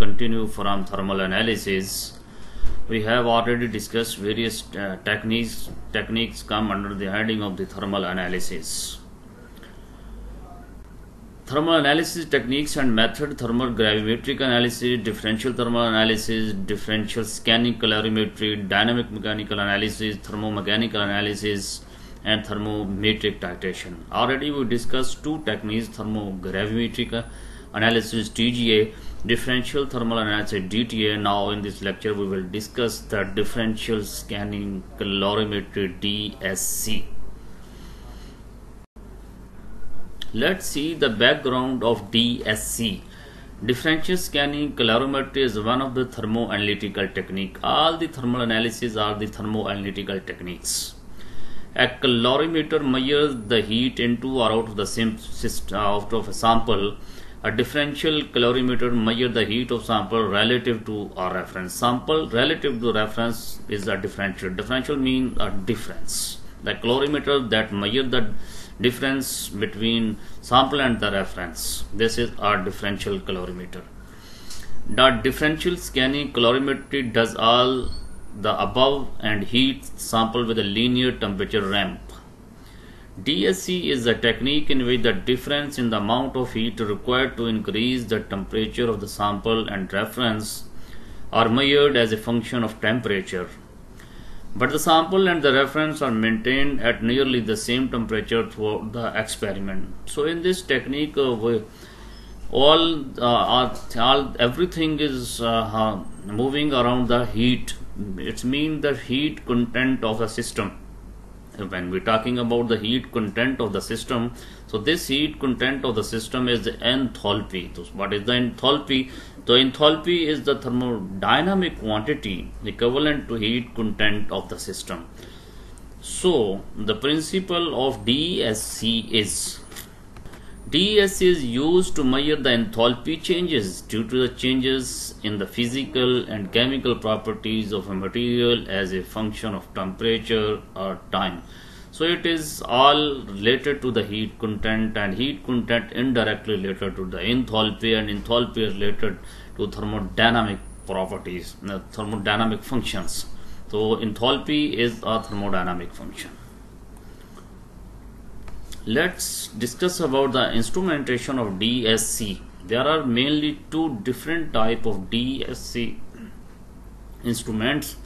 continue from thermal analysis. We have already discussed various uh, techniques. Techniques come under the heading of the thermal analysis. Thermal analysis techniques and method thermal gravimetric analysis, differential thermal analysis, differential scanning calorimetry, dynamic mechanical analysis, thermomechanical analysis, and thermometric titration. Already we discussed two techniques thermogravimetric analysis TGA, differential thermal analysis DTA. Now in this lecture we will discuss the differential scanning calorimetry DSC. Let's see the background of DSC. Differential scanning calorimetry is one of the thermoanalytical technique. All the thermal analysis are the thermoanalytical techniques. A calorimeter measures the heat into or out of the system, uh, out of a sample. A differential calorimeter measures the heat of sample relative to a reference. Sample relative to reference is a differential. Differential means a difference. The calorimeter that measures the difference between sample and the reference. This is our differential calorimeter. The differential scanning calorimetry does all the above and heat sample with a linear temperature ramp. DSC is a technique in which the difference in the amount of heat required to increase the temperature of the sample and reference are measured as a function of temperature but the sample and the reference are maintained at nearly the same temperature throughout the experiment. So in this technique, uh, all, uh, all everything is uh, moving around the heat. It means the heat content of a system. When we're talking about the heat content of the system, so this heat content of the system is the enthalpy. So what is the enthalpy? The enthalpy is the thermodynamic quantity equivalent to heat content of the system. So the principle of DSC is DSC is used to measure the enthalpy changes due to the changes in the physical and chemical properties of a material as a function of temperature or time. So it is all related to the heat content and heat content indirectly related to the enthalpy and enthalpy related to thermodynamic properties, uh, thermodynamic functions. So enthalpy is a thermodynamic function. Let's discuss about the instrumentation of DSC. There are mainly two different type of DSC instruments.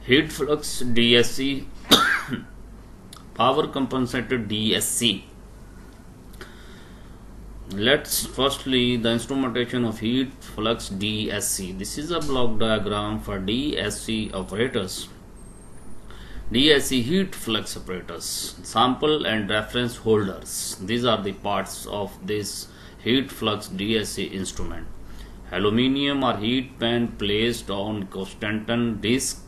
Heat flux DSC power compensated DSC. Let's firstly the instrumentation of heat flux DSC. This is a block diagram for DSC operators. DSC heat flux operators, sample and reference holders. These are the parts of this heat flux DSC instrument. Aluminium or heat pan placed on Constantan disc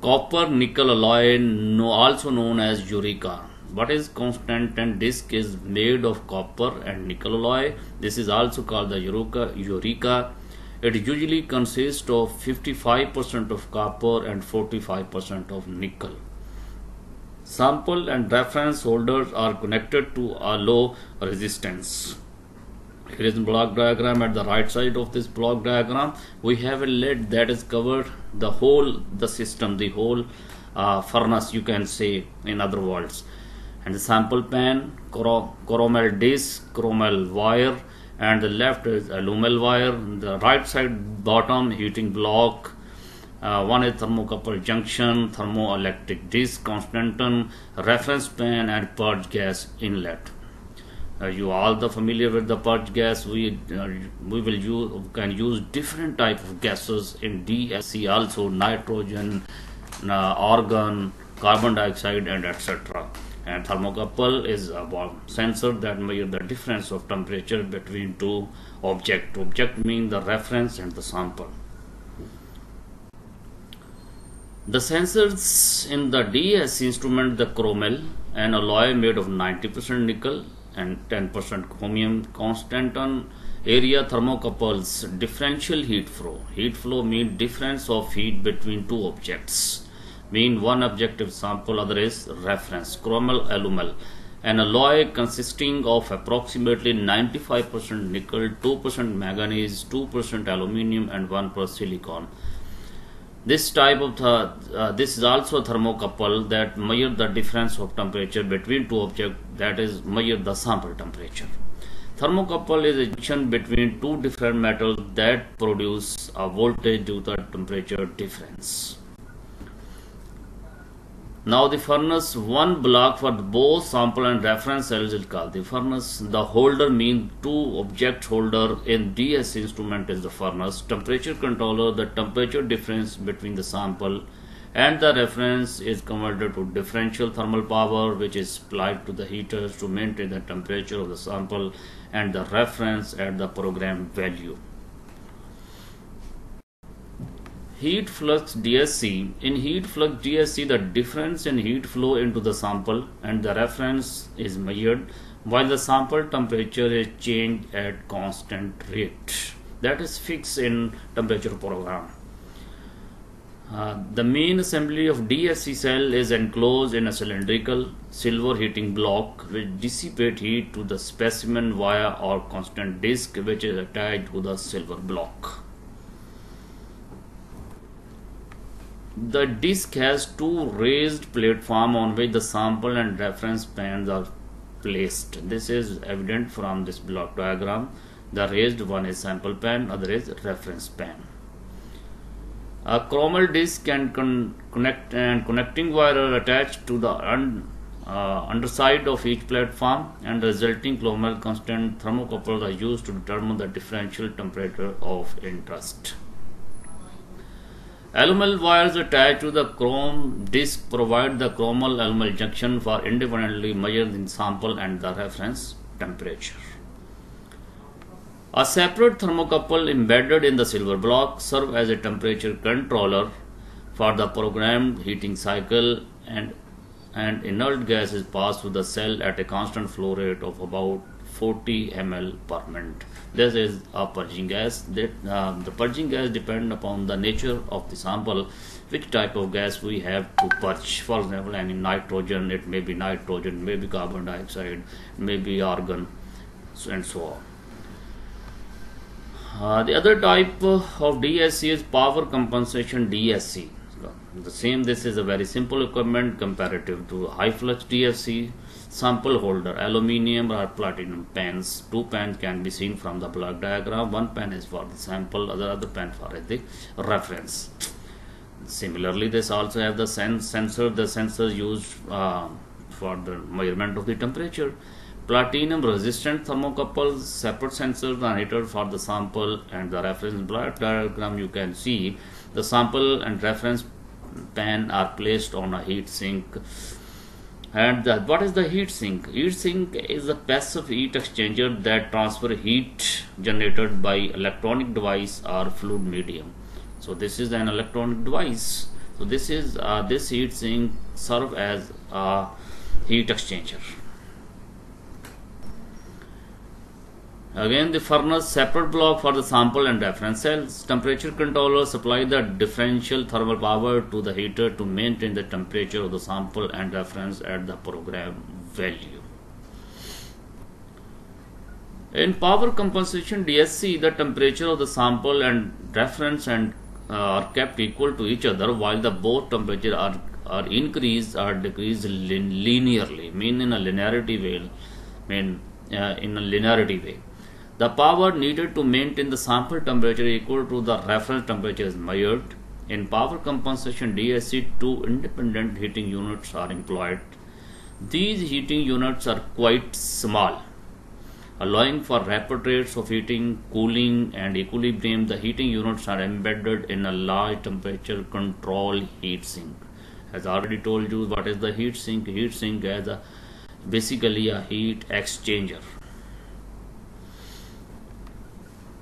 Copper nickel alloy, also known as Eureka. What is Constantan disc is made of copper and nickel alloy. This is also called the Eureka. Eureka. It usually consists of 55% of copper and 45% of nickel. Sample and reference holders are connected to a low resistance. Here is a block diagram at the right side of this block diagram. We have a lid that is covered the whole the system, the whole uh, furnace you can say in other words. And the sample pan, chromel disc, chromel wire and the left is alumel wire. The right side bottom heating block. Uh, one is thermocouple junction, thermoelectric disc, Constantan, reference pan and purge gas inlet uh, you all the familiar with the purge gas we uh, we will use can use different type of gases in DSC also nitrogen uh, argon carbon dioxide and etc and thermocouple is a sensor that measures the difference of temperature between two object object mean the reference and the sample. The sensors in the DS instrument the chromel an alloy made of 90% nickel and 10% chromium Constantan area thermocouples differential heat flow. Heat flow mean difference of heat between two objects mean one objective sample other is reference chromel alumel an alloy consisting of approximately 95% nickel, 2% manganese, 2% aluminium, and 1% silicon. This type of the, uh, this is also a thermocouple that measure the difference of temperature between two objects that is measure the sample temperature. Thermocouple is a junction between two different metals that produce a voltage due to temperature difference. Now the furnace, one block for both sample and reference cells is called the furnace. The holder means two object holder in DS instrument is the furnace. Temperature controller, the temperature difference between the sample and the reference is converted to differential thermal power which is applied to the heaters to maintain the temperature of the sample and the reference at the program value. Heat flux DSC. In heat flux DSC, the difference in heat flow into the sample and the reference is measured while the sample temperature is changed at constant rate. That is fixed in temperature program. Uh, the main assembly of DSC cell is enclosed in a cylindrical silver heating block which dissipate heat to the specimen via or constantan disk which is attached to the silver block. The disk has two raised platform on which the sample and reference pans are placed. This is evident from this block diagram. The raised one is sample pan, other is reference pan. A chromel disc and con connect and connecting wire are attached to the un, uh, underside of each platform and resulting chromel constantan thermocouples are used to determine the differential temperature of interest. Alumel wires attached to the chrome disc provide the chromel alumel junction for independently measuring the sample and the reference temperature. A separate thermocouple embedded in the silver block serve as a temperature controller for the programmed heating cycle and and inert gas is passed through the cell at a constant flow rate of about 40 ml per minute. This is a purging gas. That uh, the purging gas depend upon the nature of the sample, which type of gas we have to purge. For example, any nitrogen, it may be nitrogen, maybe carbon dioxide, maybe argon, and so on. Uh, the other type of DSC is power compensation DSC. The same, this is a very simple equipment comparative to heat flux DSC sample holder aluminium or platinum pens. Two pens can be seen from the block diagram. One pen is for the sample other other pen for the reference. Similarly this also have the sense sensor the sensor used uh, for the measurement of the temperature. Platinum resistant thermocouples separate sensors are heated for the sample and the reference block diagram. You can see the sample and reference pan are placed on a heat sink and the, what is the heat sink? Heat sink is a passive heat exchanger that transfer heat generated by electronic device or fluid medium. So this is an electronic device. So this is uh, this heat sink serve as a heat exchanger. Again, the furnace separate block for the sample and reference cells. Temperature controller supply the differential thermal power to the heater to maintain the temperature of the sample and reference at the program value. In power compensation DSC, the temperature of the sample and reference and uh, are kept equal to each other while the both temperature are, are increased or decreased lin linearly, mean in a linearity way, mean uh, in a linearity way. The power needed to maintain the sample temperature equal to the reference temperature is measured. In power compensation DSC, two independent heating units are employed. These heating units are quite small, allowing for rapid rates of heating, cooling and equilibrium. The heating units are embedded in a large temperature control heat sink. As already told you, what is the heat sink? Heat sink is a, basically a heat exchanger.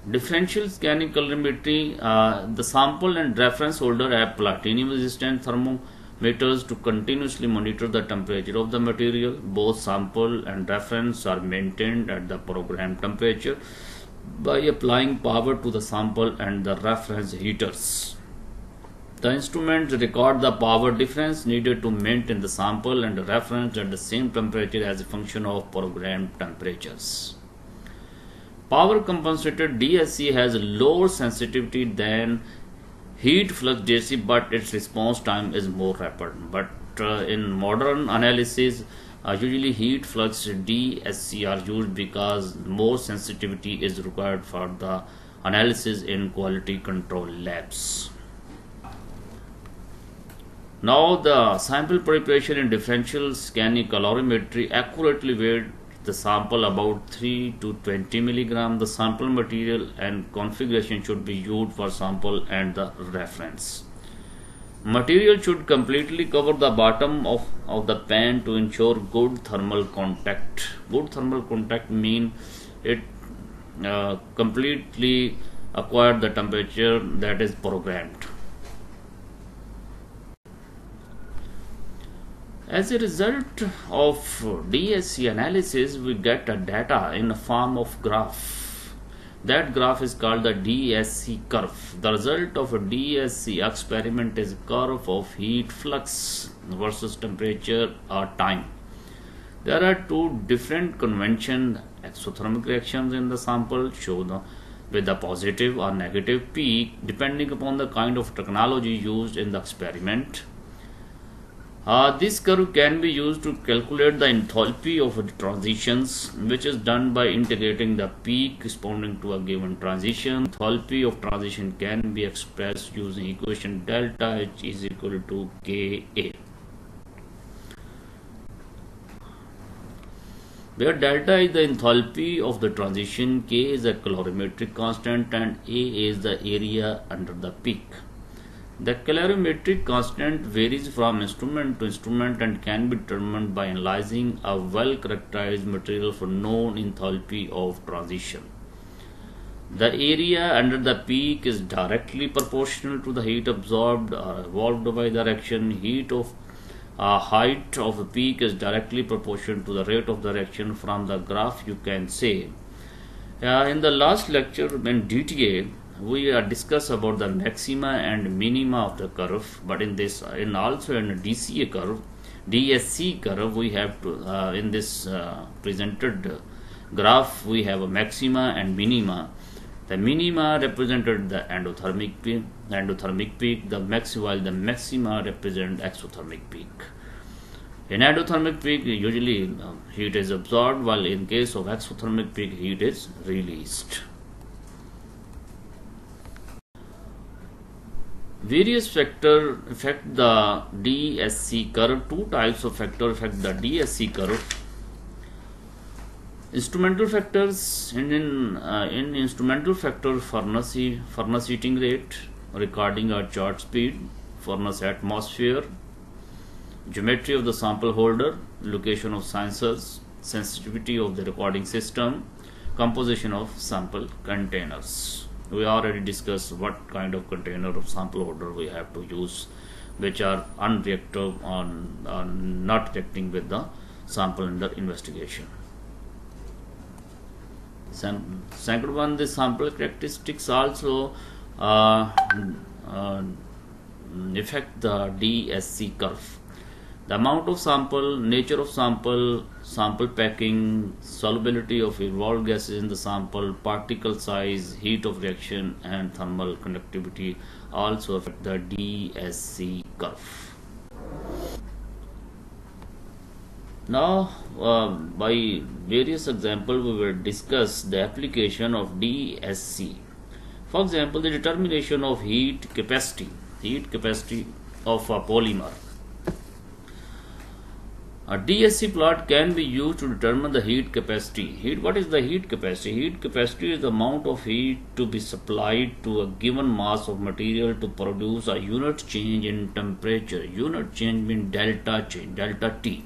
Differential scanning calorimetry, uh, the sample and reference holder have platinum resistant thermometers to continuously monitor the temperature of the material. Both sample and reference are maintained at the program temperature by applying power to the sample and the reference heaters. The instruments record the power difference needed to maintain the sample and reference at the same temperature as a function of programmed temperatures. Power compensated DSC has lower sensitivity than heat flux DSC, but its response time is more rapid. But uh, in modern analysis, uh, usually heat flux DSC are used because more sensitivity is required for the analysis in quality control labs. Now the sample preparation in differential scanning calorimetry accurately weighed the sample about 3 to 20 milligram. The sample material and configuration should be used for sample and the reference. Material should completely cover the bottom of, of the pan to ensure good thermal contact. Good thermal contact mean it uh, completely acquire the temperature that is programmed. As a result of DSC analysis, we get a data in the form of graph. That graph is called the DSC curve. The result of a DSC experiment is a curve of heat flux versus temperature or time. There are two different convention exothermic reactions in the sample shown with a positive or negative peak depending upon the kind of technology used in the experiment. Uh, this curve can be used to calculate the enthalpy of the transitions which is done by integrating the peak corresponding to a given transition. Enthalpy of transition can be expressed using equation delta H is equal to Ka. Where delta is the enthalpy of the transition, K is a calorimetric constant and A is the area under the peak. The calorimetric constant varies from instrument to instrument and can be determined by analyzing a well-characterized material for known enthalpy of transition. The area under the peak is directly proportional to the heat absorbed or evolved by the reaction. Heat of uh, height of the peak is directly proportional to the rate of the reaction. From the graph, you can say. Uh, in the last lecture, in DTA, we uh, discuss about the maxima and minima of the curve but in this in also in DCA curve DSC curve we have to uh, in this uh, presented graph we have a maxima and minima. The minima represented the endothermic peak endothermic peak the max while the maxima represent exothermic peak. In endothermic peak usually uh, heat is absorbed while in case of exothermic peak heat is released Various factors affect the DSC curve. Two types of factors affect the DSC curve. Instrumental factors in in, uh, in instrumental factor furnace furnace heating rate, recording or chart speed, furnace atmosphere, geometry of the sample holder, location of sensors, sensitivity of the recording system, composition of sample containers we already discussed what kind of container of sample order we have to use which are unreactive on, on not reacting with the sample under investigation. Second one, the sample characteristics also uh, uh, affect the DSC curve the amount of sample, nature of sample, sample packing, solubility of evolved gases in the sample, particle size, heat of reaction and thermal conductivity also affect the DSC curve. Now, uh, by various examples, we will discuss the application of DSC. For example, the determination of heat capacity, heat capacity of a polymer a DSC plot can be used to determine the heat capacity. Heat, what is the heat capacity? Heat capacity is the amount of heat to be supplied to a given mass of material to produce a unit change in temperature. Unit change means delta change, delta T.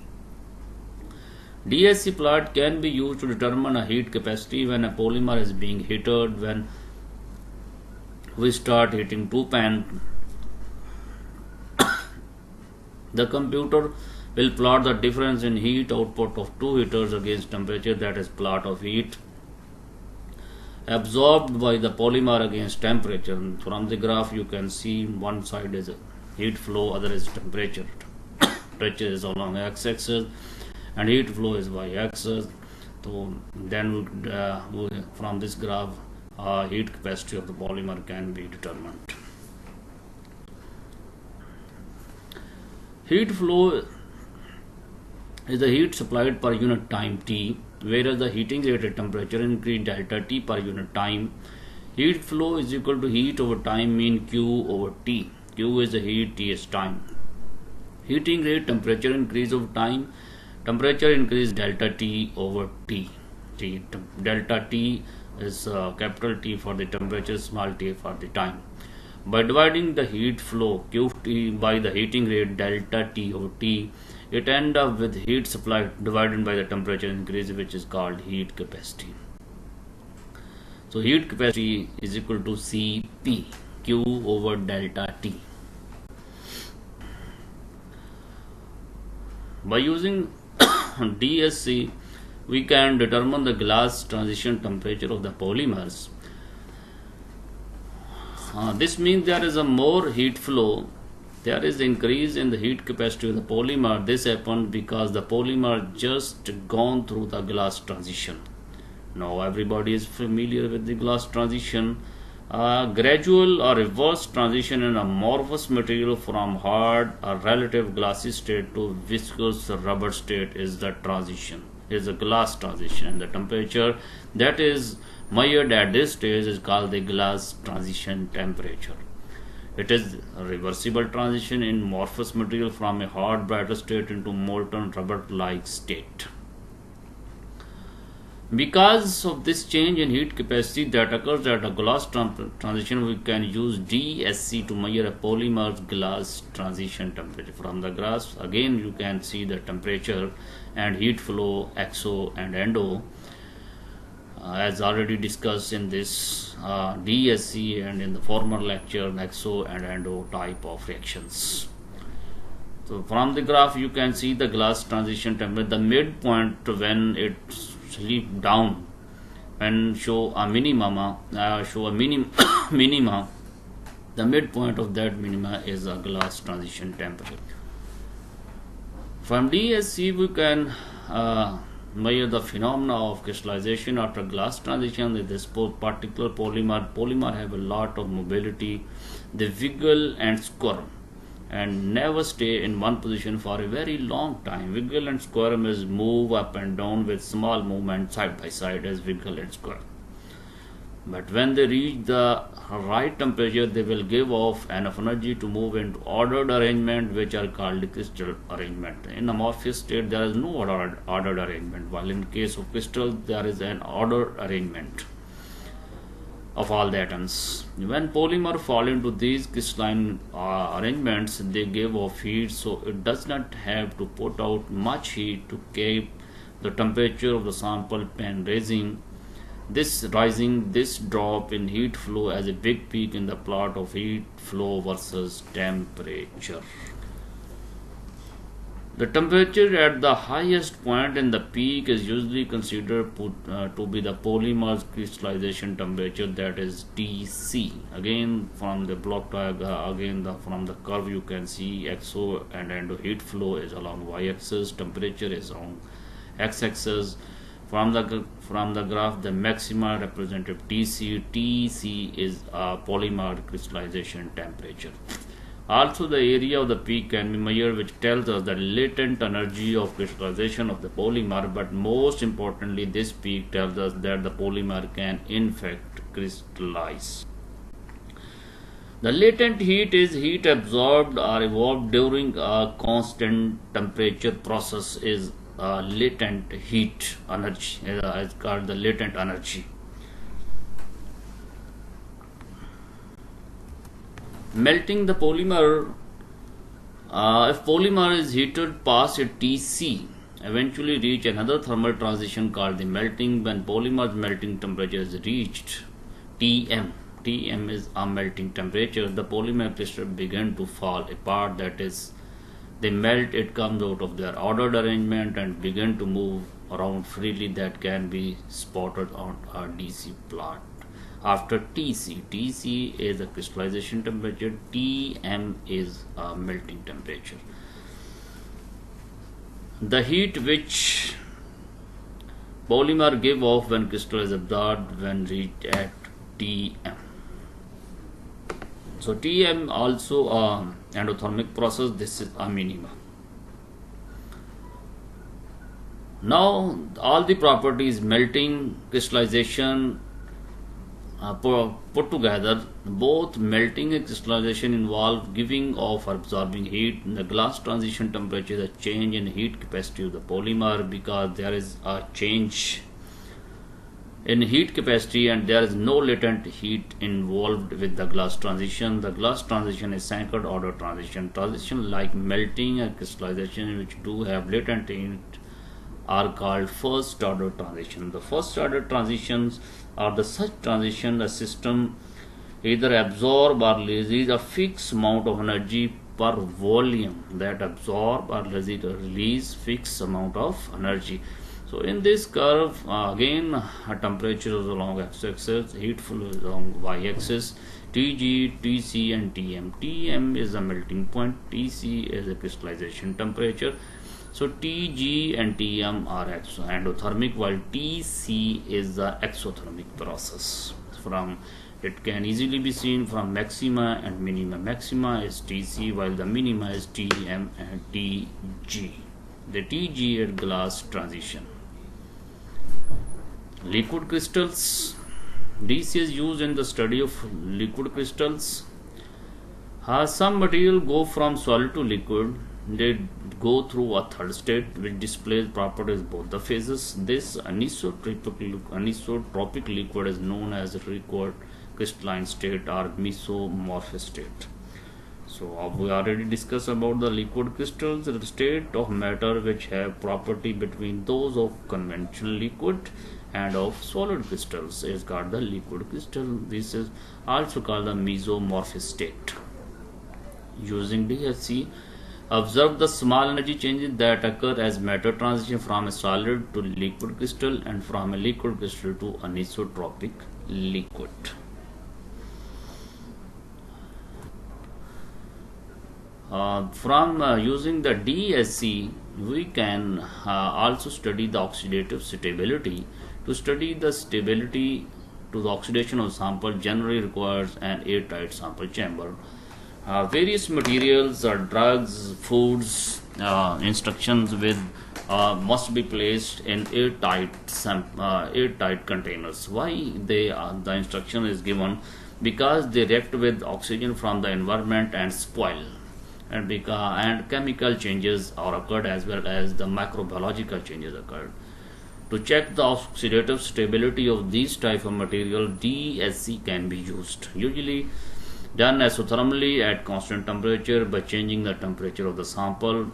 DSC plot can be used to determine a heat capacity when a polymer is being heated, when we start heating two pan. the computer will plot the difference in heat output of two heaters against temperature that is plot of heat absorbed by the polymer against temperature. And from the graph, you can see one side is heat flow, other is temperature. temperature is along x-axis, and heat flow is y-axis. So then, uh, from this graph, uh, heat capacity of the polymer can be determined. Heat flow is the heat supplied per unit time t, whereas the heating rate at temperature increase delta t per unit time. Heat flow is equal to heat over time mean Q over T. Q is the heat, T is time. Heating rate, temperature increase over time, temperature increase delta T over T. T delta T is uh, capital T for the temperature, small t for the time. By dividing the heat flow Qt by the heating rate delta T over T, it end up with heat supply divided by the temperature increase which is called heat capacity. So heat capacity is equal to Cp Q over delta T. By using DSC we can determine the glass transition temperature of the polymers. Uh, this means there is a more heat flow there is increase in the heat capacity of the polymer. This happened because the polymer just gone through the glass transition. Now everybody is familiar with the glass transition. A gradual or reverse transition in amorphous material from hard or relative glassy state to viscous rubber state is the transition is a glass transition. And the temperature that is measured at this stage is called the glass transition temperature it is a reversible transition in amorphous material from a hard brighter state into molten rubber-like state. Because of this change in heat capacity that occurs at a glass transition, we can use DSC to measure a polymer's glass transition temperature. From the graphs, again you can see the temperature and heat flow, exo and endo uh, as already discussed in this uh, DSC and in the former lecture exo and ENDO type of reactions. So from the graph you can see the glass transition temperature, the midpoint when it sleep down and show a minimum, uh, show a minim minima, the midpoint of that minima is a glass transition temperature. From DSC we can uh, measure the phenomena of crystallization after glass transition with this particular polymer polymer have a lot of mobility they wiggle and squirm and never stay in one position for a very long time. Wiggle and squirm is move up and down with small movement side by side as wiggle and squirm but when they reach the right temperature they will give off enough energy to move into ordered arrangement which are called crystal arrangement. In amorphous state there is no ordered, ordered arrangement. While in case of crystal there is an ordered arrangement of all the atoms. When polymer fall into these crystalline uh, arrangements they give off heat so it does not have to put out much heat to keep the temperature of the sample pan raising this rising this drop in heat flow as a big peak in the plot of heat flow versus temperature the temperature at the highest point in the peak is usually considered put, uh, to be the polymer's crystallization temperature that is Tc. Again from the block diagram, again the, from the curve you can see exo and endo heat flow is along y-axis, temperature is on x-axis from the from the graph the maxima representative tc tc is a polymer crystallization temperature. Also the area of the peak can be measured which tells us the latent energy of crystallization of the polymer. But most importantly this peak tells us that the polymer can in fact crystallize. The latent heat is heat absorbed or evolved during a constant temperature process is uh, latent heat energy uh, is called the latent energy. Melting the polymer uh, if polymer is heated past a TC eventually reach another thermal transition called the melting when polymer's melting temperature is reached TM TM is a melting temperature. The polymer crystal begin to fall apart that is they melt it comes out of their ordered arrangement and begin to move around freely that can be spotted on a DC plot. After TC, TC is a crystallization temperature, TM is a melting temperature. The heat which polymer give off when crystal is absorbed when reached at Tm. So Tm also a endothermic process. This is a. Now all the properties melting, crystallization, uh, put together both melting and crystallization involve giving off or absorbing heat the glass transition temperature is a change in heat capacity of the polymer because there is a change in heat capacity and there is no latent heat involved with the glass transition. The glass transition is second order transition. Transition like melting and crystallization which do have latent heat are called first order transition. The first order transitions are the such transition the system either absorb or releases a fixed amount of energy per volume. That absorb or release fixed amount of energy so in this curve uh, again uh, temperature is along x-axis heat flow is along y-axis Tg, Tc and Tm. Tm is the melting point, Tc is the crystallization temperature so Tg and Tm are endothermic while Tc is the exothermic process. From it can easily be seen from maxima and minima. Maxima is Tc while the minima is Tm and Tg. The Tg at glass transition. Liquid crystals. DC is used in the study of liquid crystals. Uh, some material go from solid to liquid they go through a third state which displays properties both the phases. This anisotropic, anisotropic liquid is known as liquid crystalline state or mesomorphic state. So uh, we already discussed about the liquid crystals, the state of matter which have property between those of conventional liquid and of solid crystals is called the liquid crystal. This is also called the mesomorphic state. Using DSC, Observe the small energy changes that occur as matter transition from a solid to liquid crystal and from a liquid crystal to anisotropic liquid. Uh, from uh, using the DSC, we can uh, also study the oxidative stability. To study the stability to the oxidation of sample generally requires an airtight sample chamber. Uh, various materials or drugs, foods, uh, instructions with uh, must be placed in airtight uh, airtight containers. Why they the instruction is given because they react with oxygen from the environment and spoil and because and chemical changes are occurred as well as the microbiological changes occurred. To check the oxidative stability of these type of material, DSC can be used. Usually done isothermally at constant temperature by changing the temperature of the sample.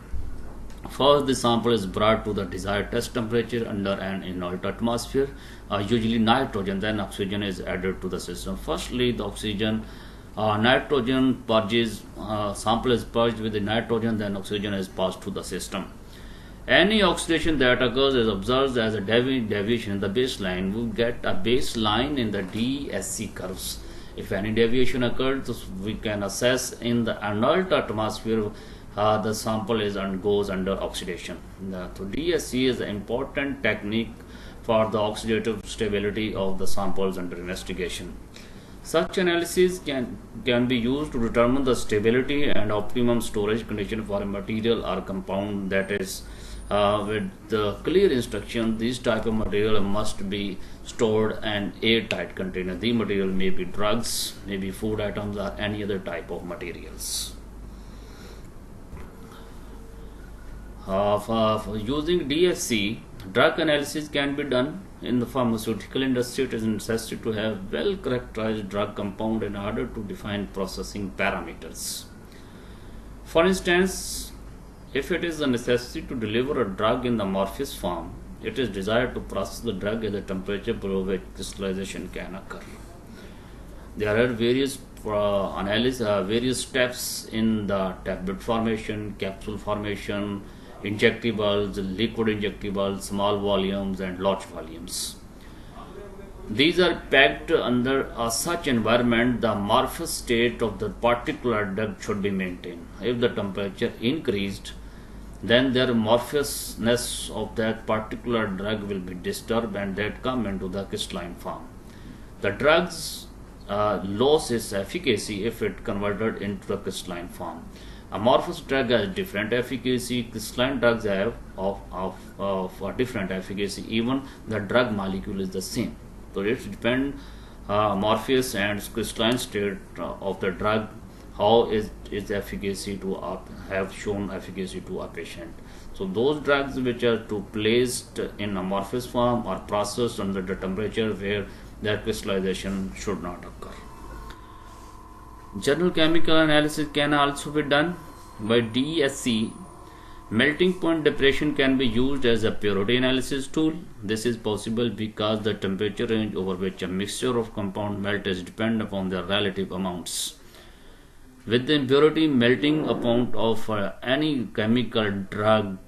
First, the sample is brought to the desired test temperature under an inert atmosphere, uh, usually nitrogen, then oxygen is added to the system. Firstly, the oxygen, uh, nitrogen purges, uh, sample is purged with the nitrogen, then oxygen is passed to the system. Any oxidation that occurs is observed as a devi deviation in the baseline. We get a baseline in the DSC curves if any deviation occurs, we can assess in the inert atmosphere uh, the sample is and goes under oxidation. The, so DSC is an important technique for the oxidative stability of the samples under investigation. Such analysis can, can be used to determine the stability and optimum storage condition for a material or compound that is uh, with the clear instruction this type of material must be stored in airtight container. The material may be drugs maybe food items or any other type of materials. For, using DSC drug analysis can be done in the pharmaceutical industry. It is necessary to have well characterized drug compound in order to define processing parameters. For instance if it is a necessity to deliver a drug in the amorphous form, it is desired to process the drug at a temperature below which crystallization can occur. There are various uh, analysis, uh, various steps in the tablet formation, capsule formation, injectables, liquid injectables, small volumes, and large volumes. These are packed under a such environment the amorphous state of the particular drug should be maintained. If the temperature increased, then the amorphousness of that particular drug will be disturbed and that come into the crystalline form. The drugs uh, lose its efficacy if it converted into a crystalline form. Amorphous drug has different efficacy, crystalline drugs have of, of, of a different efficacy, even the drug molecule is the same. So it depends uh, Morpheus and crystalline state uh, of the drug, how is its efficacy to have shown efficacy to a patient. So those drugs which are to be placed in amorphous form are processed under the temperature where their crystallization should not occur. General chemical analysis can also be done by DSC Melting point depression can be used as a purity analysis tool. This is possible because the temperature range over which a mixture of compound melt is depend upon their relative amounts. With the impurity, melting amount of uh, any chemical drug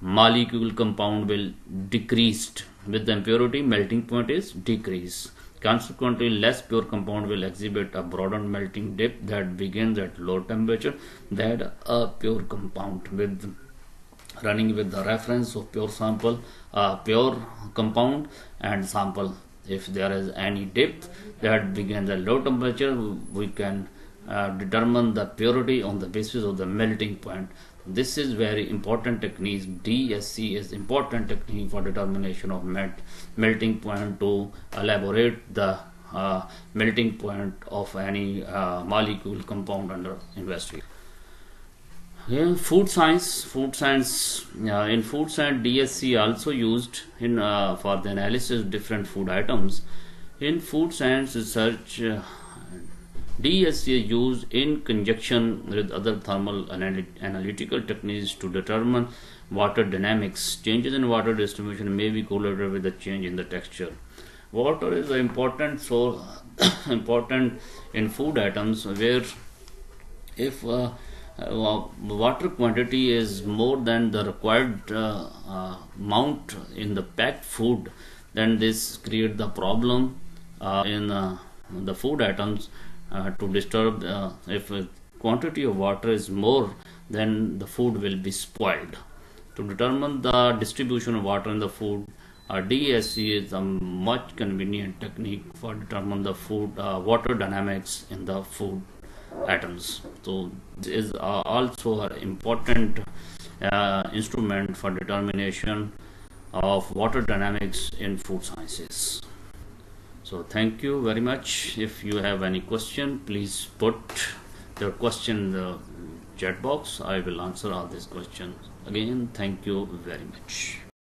molecule compound will decreased. With the impurity, melting point is decreased. Consequently, less pure compound will exhibit a broadened melting dip that begins at low temperature than a pure compound with running with the reference of pure sample, uh, pure compound and sample. If there is any dip that begins at low temperature, we can uh, determine the purity on the basis of the melting point this is very important technique DSC is important technique for determination of melt, melting point to elaborate the uh, melting point of any uh, molecule compound under investigation. Yeah, food science, food science. Uh, in food science, DSC also used in uh, for the analysis different food items. In food science research, DSC is used in conjunction with other thermal analytical techniques to determine water dynamics. Changes in water distribution may be correlated with the change in the texture. Water is important so important in food items where if uh, uh, water quantity is more than the required uh, uh amount in the packed food, then this create the problem uh, in uh, the food items to disturb uh, if quantity of water is more then the food will be spoiled to determine the distribution of water in the food uh, DSC is a much convenient technique for determine the food uh, water dynamics in the food atoms. So this is uh, also an important uh, instrument for determination of water dynamics in food sciences so thank you very much. If you have any question please put your question in the chat box. I will answer all these questions. Again thank you very much